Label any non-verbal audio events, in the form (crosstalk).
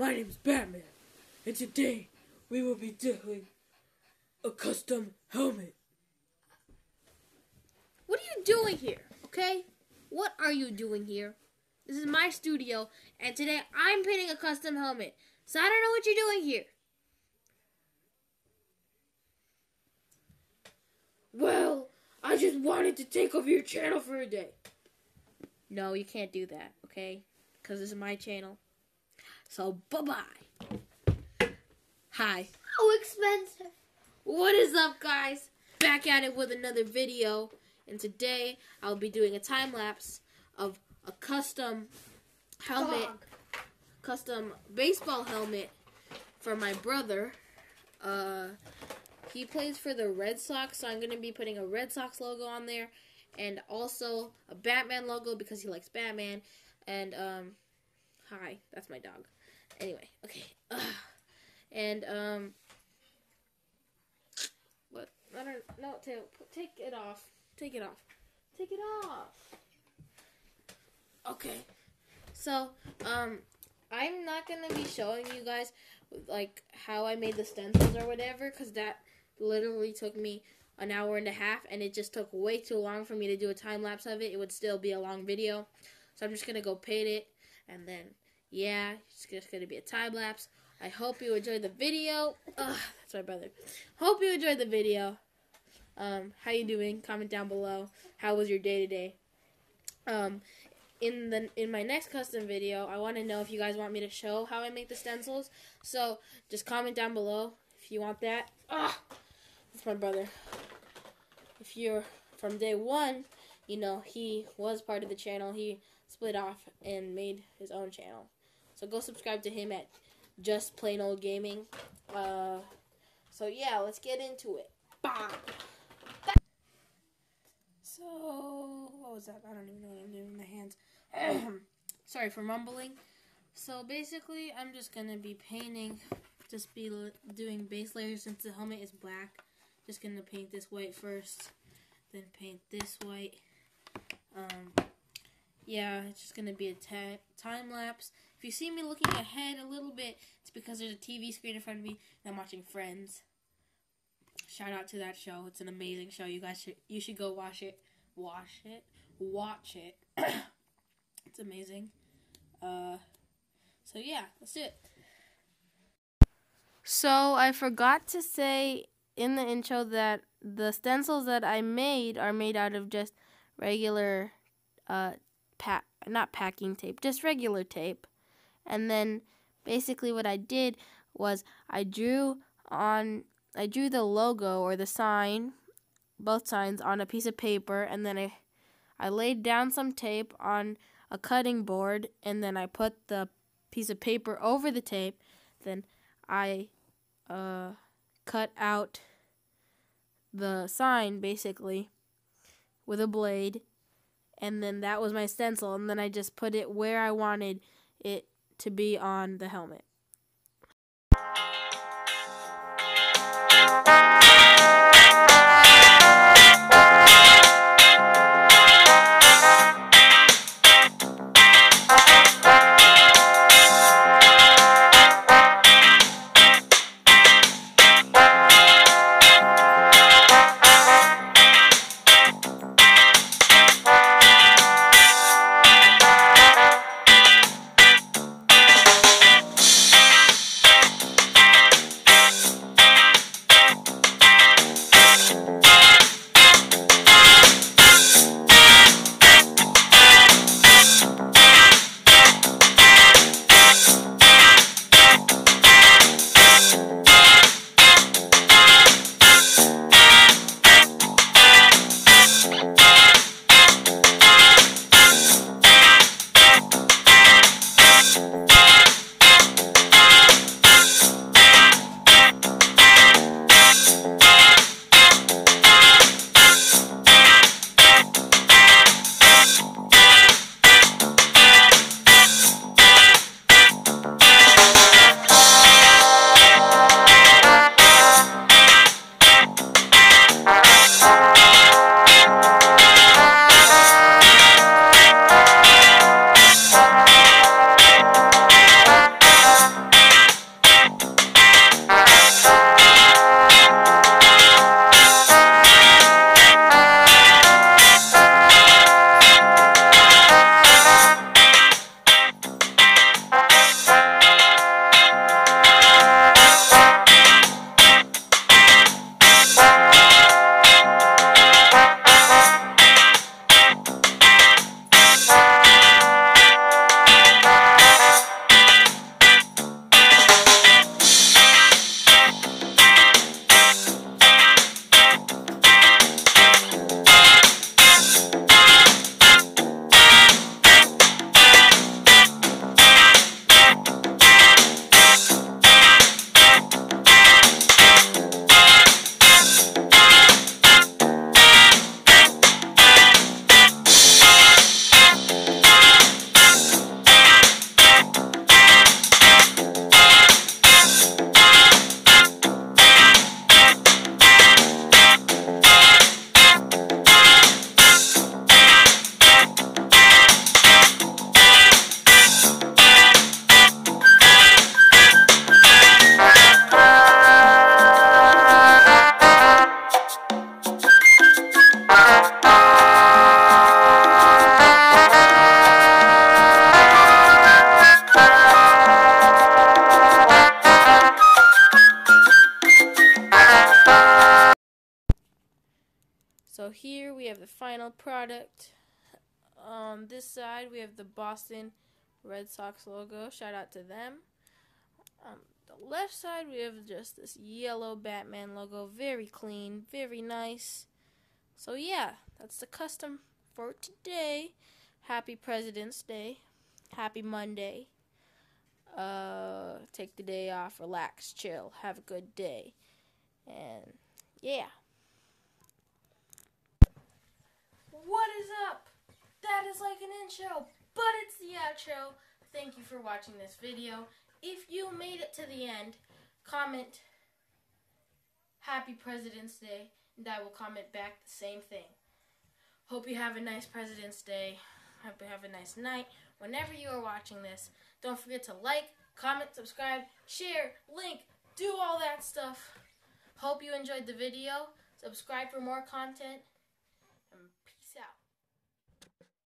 My name's Batman, and today we will be doing a custom helmet. What are you doing here? Okay? What are you doing here? This is my studio, and today I'm painting a custom helmet. So I don't know what you're doing here. Well, I just wanted to take over your channel for a day. No, you can't do that, okay? Because this is my channel. So, bye-bye. Hi. How expensive. What is up, guys? Back at it with another video. And today, I'll be doing a time-lapse of a custom helmet, Dog. custom baseball helmet for my brother. Uh, he plays for the Red Sox, so I'm going to be putting a Red Sox logo on there. And also a Batman logo because he likes Batman. And, um, hi, that's my dog. Anyway, okay. Ugh. And, um, what? I don't, no, Taylor, put- take it off. Take it off. Take it off. Okay. So, um, I'm not gonna be showing you guys like how I made the stencils or whatever, cause that literally took me an hour and a half, and it just took way too long for me to do a time lapse of it. It would still be a long video, so I'm just gonna go paint it, and then yeah, it's just gonna be a time lapse. I hope you enjoyed the video. Ugh, that's my brother. Hope you enjoyed the video. Um, how you doing? Comment down below. How was your day today? Um, in the in my next custom video, I want to know if you guys want me to show how I make the stencils. So just comment down below if you want that. Ah, that's my brother. If you're from day one, you know he was part of the channel. He split off and made his own channel. So go subscribe to him at Just Plain Old Gaming. Uh, so yeah, let's get into it. So what was that? I don't even know what I'm doing with my hands. (clears throat) Sorry for mumbling. So basically, I'm just gonna be painting, just be doing base layers since the helmet is black. Just gonna paint this white first, then paint this white. Um, yeah, it's just gonna be a time lapse. If you see me looking ahead a little bit, it's because there's a TV screen in front of me and I'm watching Friends. Shout out to that show. It's an amazing show. You guys should you should go watch it. Watch it. Watch it. (coughs) it's amazing. Uh so yeah, let's do it. So I forgot to say in the intro that the stencils that I made are made out of just regular uh pa- not packing tape, just regular tape. And then basically what I did was I drew on I drew the logo or the sign, both signs on a piece of paper and then I I laid down some tape on a cutting board and then I put the piece of paper over the tape. Then I uh, cut out the sign basically with a blade and then that was my stencil and then I just put it where I wanted it to be on the helmet. Product. On this side, we have the Boston Red Sox logo. Shout out to them. On the left side, we have just this yellow Batman logo. Very clean, very nice. So, yeah, that's the custom for today. Happy President's Day. Happy Monday. Uh, take the day off, relax, chill, have a good day. And, yeah. What is up? That is like an intro, but it's the outro. Thank you for watching this video. If you made it to the end, comment Happy President's Day, and I will comment back the same thing. Hope you have a nice President's Day. Hope you have a nice night. Whenever you are watching this, don't forget to like, comment, subscribe, share, link, do all that stuff. Hope you enjoyed the video. Subscribe for more content